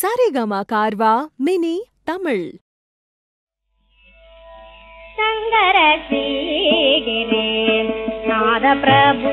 Saregama Carvaan? Mini Tamil. சங்கர சீகிரே நாத பிரபு